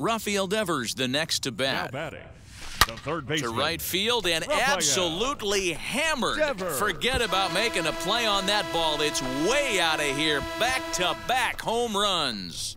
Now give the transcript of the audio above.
Rafael Devers, the next to Now bat. batting, the third To right field and Rafael absolutely hammered. Devers. Forget about making a play on that ball. It's way out of here. Back to back home runs.